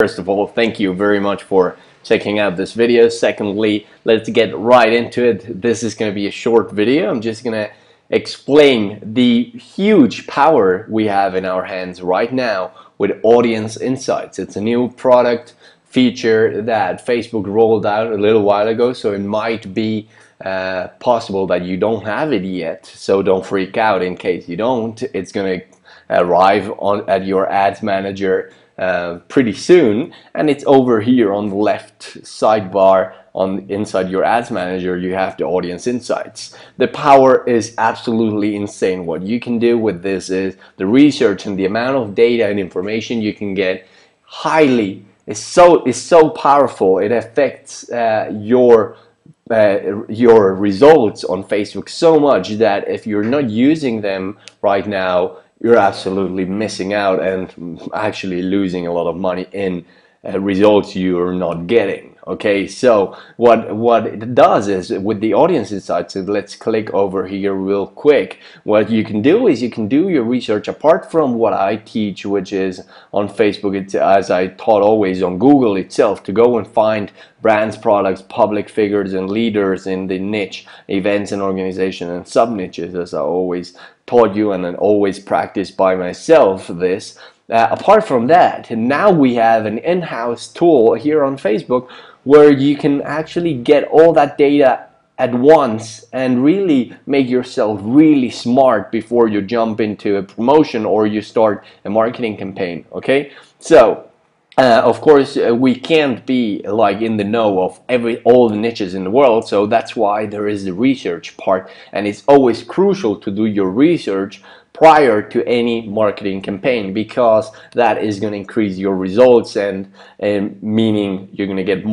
First of all, thank you very much for checking out this video. Secondly, let's get right into it. This is going to be a short video. I'm just going to explain the huge power we have in our hands right now with Audience Insights. It's a new product feature that Facebook rolled out a little while ago, so it might be uh, possible that you don't have it yet. So don't freak out in case you don't. It's going to arrive on at your ads manager uh, pretty soon and it's over here on the left sidebar on inside your ads manager you have the audience insights. The power is absolutely insane. What you can do with this is the research and the amount of data and information you can get highly is so is so powerful it affects uh, your uh, your results on Facebook so much that if you're not using them right now you're absolutely missing out and actually losing a lot of money in uh, results you're not getting okay so what what it does is with the audience insights so let's click over here real quick. What you can do is you can do your research apart from what I teach which is on Facebook. It's as I taught always on Google itself to go and find brands products public figures and leaders in the niche events and organization and sub niches as I always taught you and then always practice by myself this uh, apart from that now we have an in-house tool here on Facebook where you can actually get all that data at once and really make yourself really smart before you jump into a promotion or you start a marketing campaign okay? So uh, of course uh, we can't be like in the know of every all the niches in the world so that's why there is the research part and it's always crucial to do your research prior to any marketing campaign because that is going to increase your results and, and meaning you're going to get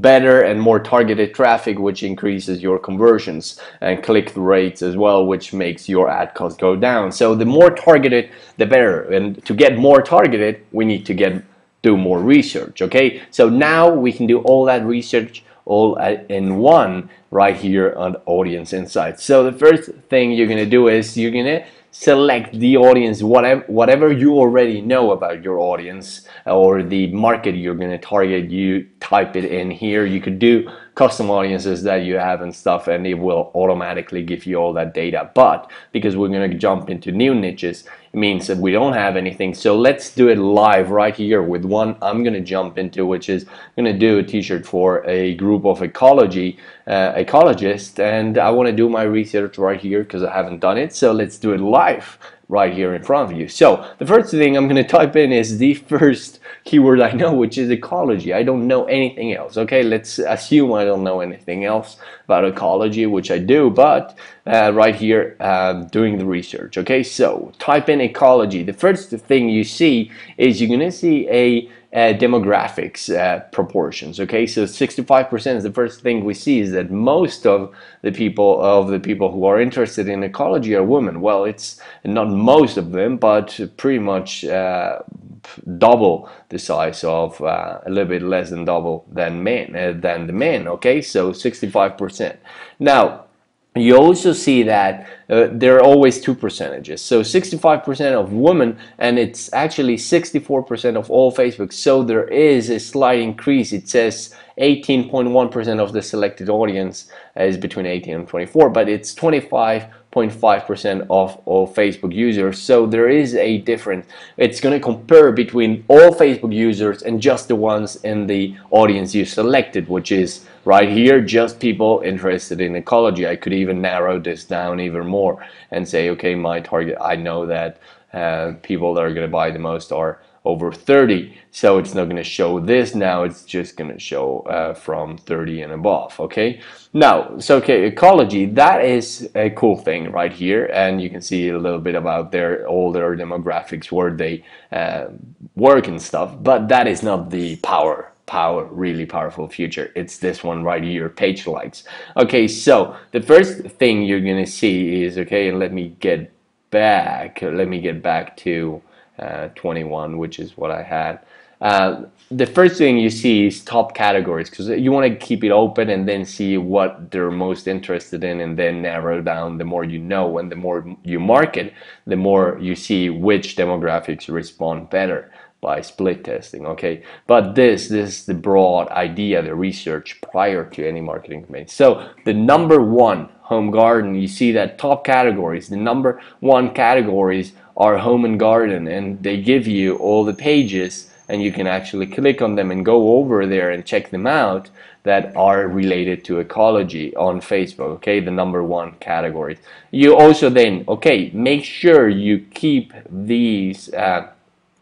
better and more targeted traffic which increases your conversions and click rates as well which makes your ad cost go down. So the more targeted the better and to get more targeted we need to get do more research okay? So now we can do all that research all in one right here on audience insights. So the first thing you're gonna do is you're gonna select the audience whatever whatever you already know about your audience uh, or the market you're going to target you type it in here. You could do custom audiences that you have and stuff and it will automatically give you all that data. But because we're going to jump into new niches means that we don't have anything. So let's do it live right here with one I'm going to jump into which is going to do a t-shirt for a group of ecology uh, ecologists. And I want to do my research right here because I haven't done it. So let's do it live right here in front of you. So the first thing I'm going to type in is the first keyword I know which is ecology. I don't know anything else okay? Let's assume I don't know anything else about ecology which I do but uh, right here uh, doing the research okay? So type in ecology the first thing you see is you're gonna see a uh, demographics uh, proportions okay? So 65% is the first thing we see is that most of the people of the people who are interested in ecology are women. Well it's not most of them but pretty much uh, double the size of uh, a little bit less than double than men uh, than the men okay? So 65% now you also see that uh, there are always two percentages. So 65% of women and it's actually 64% of all Facebook. So there is a slight increase. It says 18.1% of the selected audience is between 18 and 24 but it's 25 0.5% of all Facebook users. So there is a difference. It's going to compare between all Facebook users and just the ones in the audience you selected, which is right here, just people interested in ecology. I could even narrow this down even more and say, okay, my target, I know that uh, people that are going to buy the most are over 30 so it's not going to show this now it's just going to show uh, from 30 and above okay? Now so okay ecology that is a cool thing right here and you can see a little bit about their older demographics where they uh, work and stuff but that is not the power power really powerful future. It's this one right here page likes. Okay so the first thing you're gonna see is okay and let me get back. Let me get back to uh, 21 which is what I had. Uh, the first thing you see is top categories because you want to keep it open and then see what they're most interested in and then narrow down. The more you know and the more you market the more you see which demographics respond better by split testing okay? But this this is the broad idea the research prior to any marketing campaign. So the number one home garden you see that top categories the number one categories are home and garden and they give you all the pages and you can actually click on them and go over there and check them out that are related to ecology on Facebook okay? The number one categories. You also then okay make sure you keep these uh,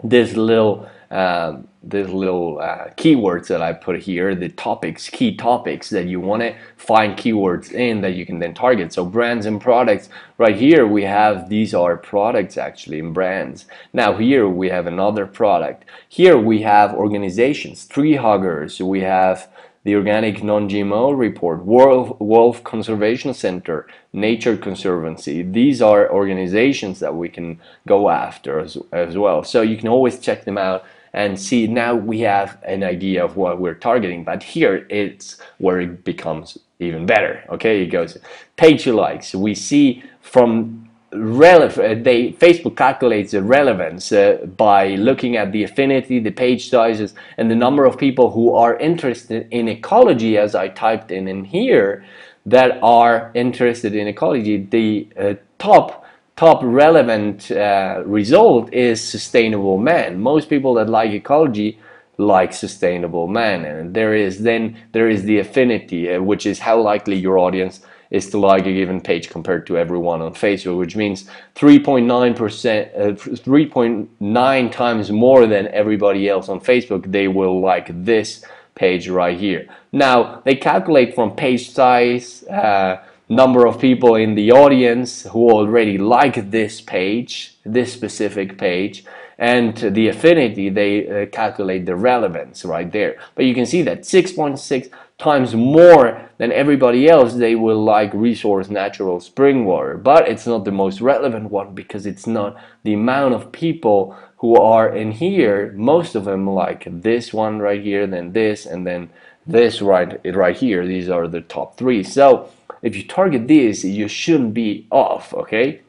this little uh, these little uh, keywords that I put here, the topics, key topics that you want to find keywords in that you can then target. So brands and products, right here we have, these are products actually in brands. Now here we have another product. Here we have organizations, tree huggers, we have the Organic Non-GMO Report, World Wolf Conservation Center, Nature Conservancy. These are organizations that we can go after as, as well. So you can always check them out and see now we have an idea of what we're targeting but here it's where it becomes even better okay it goes page likes we see from relevant they Facebook calculates the relevance uh, by looking at the affinity the page sizes and the number of people who are interested in ecology as I typed in in here that are interested in ecology the uh, top top relevant uh, result is sustainable man. Most people that like ecology like sustainable man and there is then there is the affinity uh, which is how likely your audience is to like a given page compared to everyone on Facebook which means 3.9 percent uh, 3.9 times more than everybody else on Facebook they will like this page right here. Now they calculate from page size uh, number of people in the audience who already like this page, this specific page, and the affinity, they uh, calculate the relevance right there. But you can see that 6.6 times more than everybody else, they will like resource natural spring water. But it's not the most relevant one because it's not the amount of people who are in here. Most of them like this one right here, then this, and then this right, right here. These are the top three. So if you target this, you shouldn't be off, okay?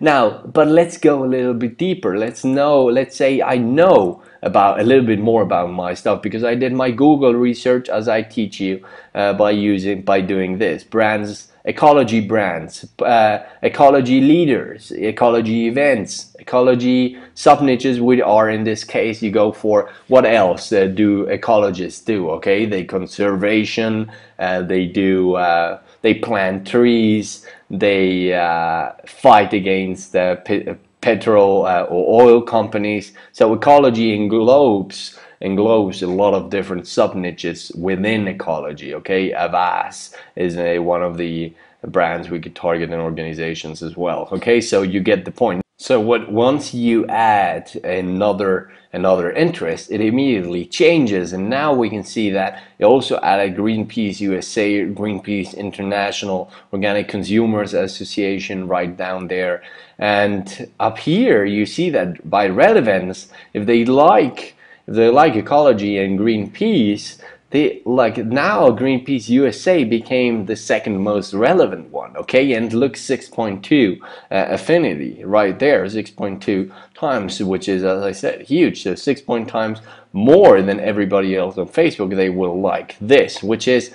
Now, but let's go a little bit deeper. Let's know, let's say I know about a little bit more about my stuff because I did my Google research as I teach you uh, by using, by doing this. Brands, ecology brands, uh, ecology leaders, ecology events, ecology sub niches which are in this case you go for what else uh, do ecologists do okay they conservation uh, they do uh, they plant trees, they uh, fight against the pe petrol uh, or oil companies. So ecology englobes englobes a lot of different sub niches within ecology. Okay, Avaaz is a, one of the brands we could target in organizations as well. Okay, so you get the point. So what once you add another another interest, it immediately changes, and now we can see that it also added Greenpeace USA, Greenpeace International Organic Consumers Association right down there, and up here you see that by relevance, if they like if they like ecology and Greenpeace, like now Greenpeace USA became the second most relevant one okay? And look 6.2 uh, affinity right there 6.2 times which is as I said huge. So 6 point times more than everybody else on Facebook they will like this which is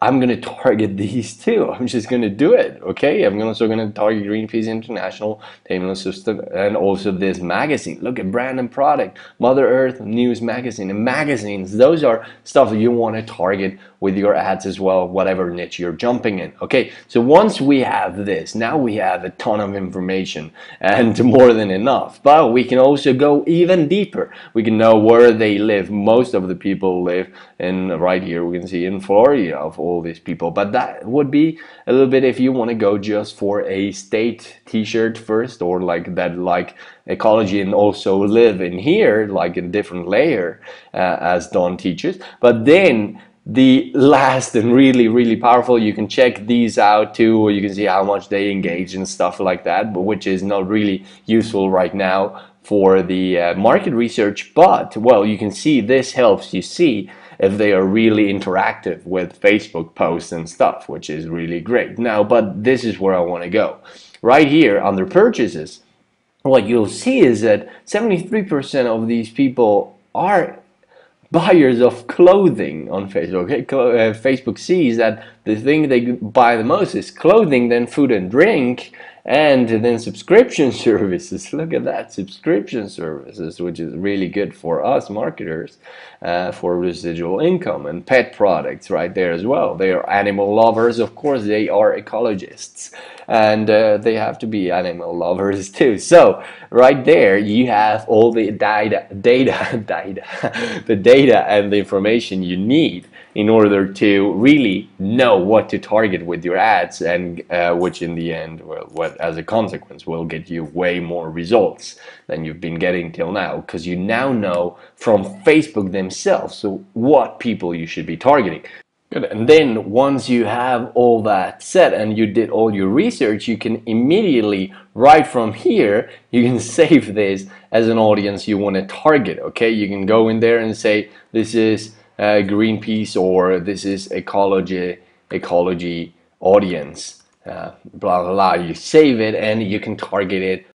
I'm going to target these two. I'm just going to do it. Okay. I'm also going to target Greenpeace International, Payment System, and also this magazine. Look at brand and product, Mother Earth News Magazine, and magazines. Those are stuff that you want to target with your ads as well, whatever niche you're jumping in. Okay. So once we have this, now we have a ton of information and more than enough. But we can also go even deeper. We can know where they live. Most of the people live in right here. We can see in Florida of all these people. But that would be a little bit if you want to go just for a state t-shirt first or like that like ecology and also live in here like in different layer uh, as Don teaches. But then the last and really really powerful you can check these out too or you can see how much they engage and stuff like that but which is not really useful right now for the uh, market research but well you can see this helps you see if they are really interactive with Facebook posts and stuff, which is really great. Now, but this is where I want to go. Right here under purchases, what you'll see is that 73% of these people are buyers of clothing on Facebook. Uh, Facebook sees that the thing they buy the most is clothing, then food and drink, and then subscription services. Look at that subscription services which is really good for us marketers uh, for residual income and pet products right there as well. They are animal lovers of course they are ecologists and uh, they have to be animal lovers too. So right there you have all the data data data the data and the information you need in order to really know what to target with your ads and uh, which in the end well what as a consequence will get you way more results than you've been getting till now because you now know from Facebook themselves so what people you should be targeting Good. And then once you have all that set and you did all your research, you can immediately, right from here, you can save this as an audience you want to target. Okay, you can go in there and say, this is Greenpeace or this is ecology ecology audience. Uh, blah blah blah. You save it and you can target it